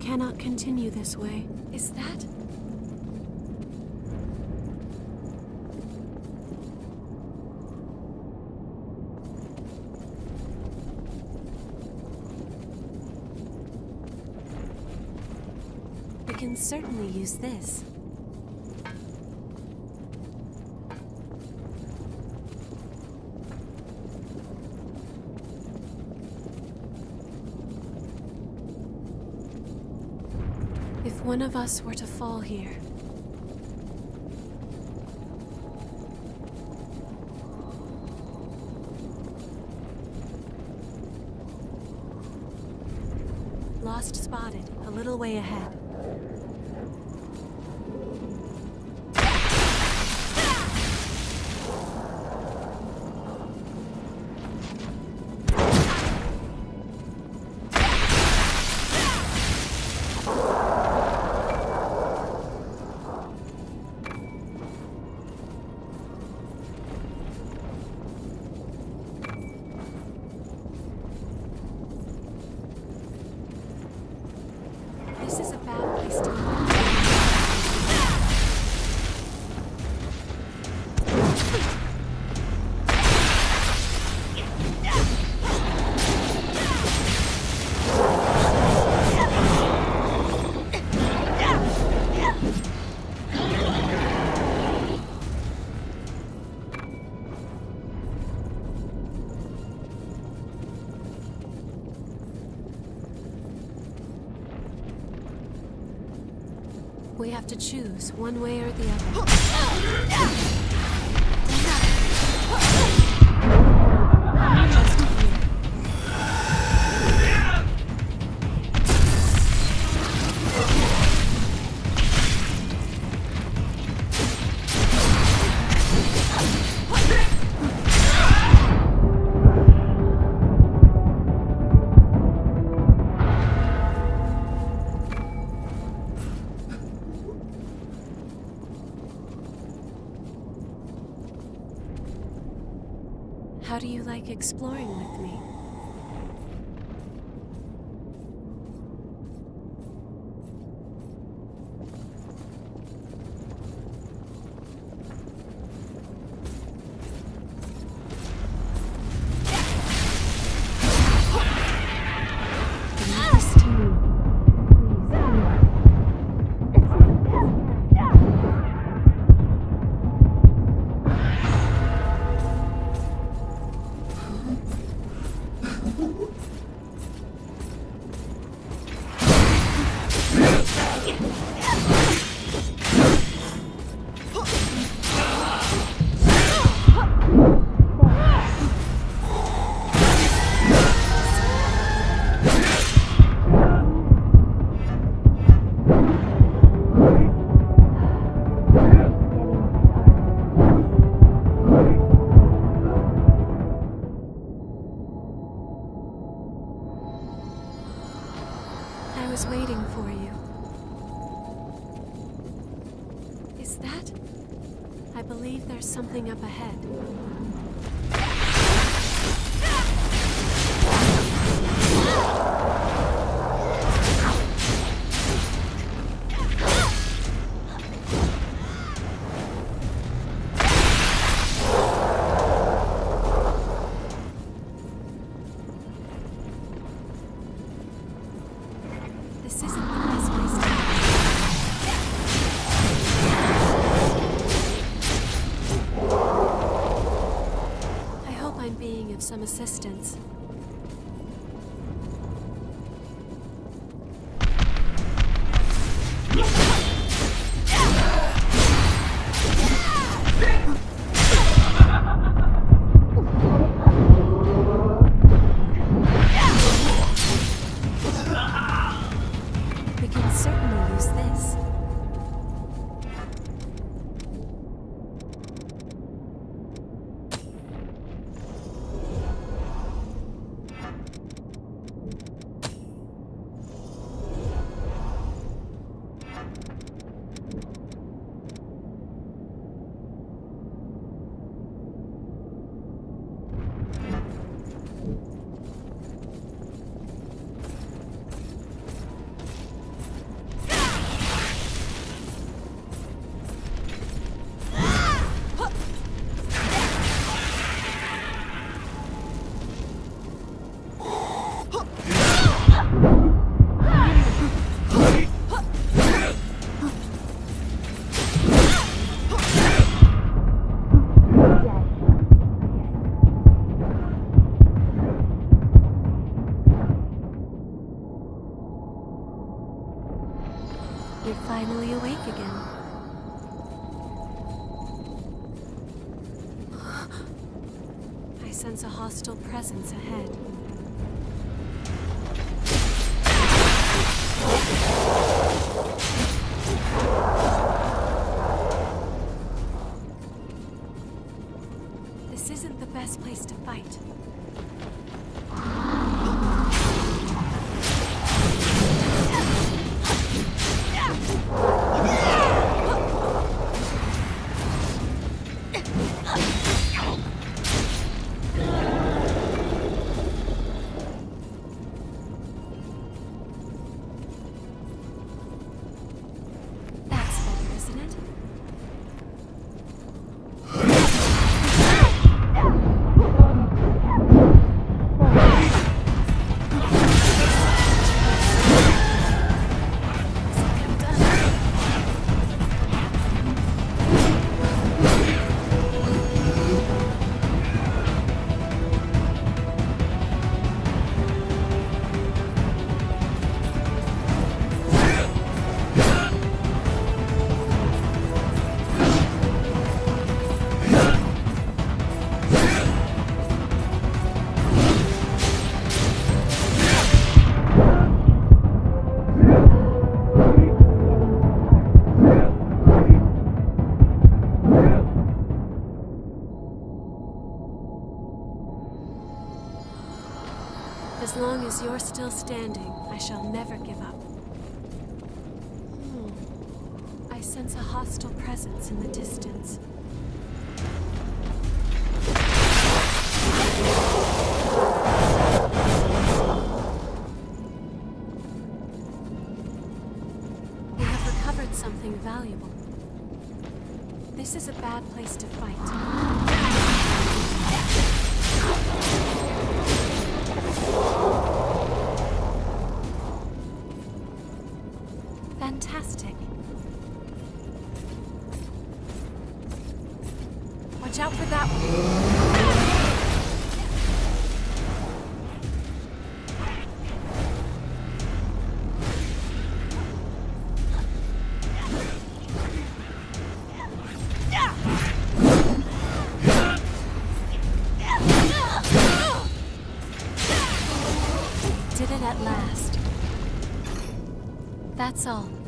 cannot continue this way. Is that? We can certainly use this. One of us were to fall here, Lost spotted, a little way ahead. We have to choose one way or the other. do I was waiting for you. I believe there's something up ahead. As long as you're still standing, I shall never give up. Hmm. I sense a hostile presence in the distance. We have recovered something valuable. This is a bad place to fight. Fantastic. Watch out for that one. That's all.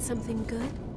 Something good?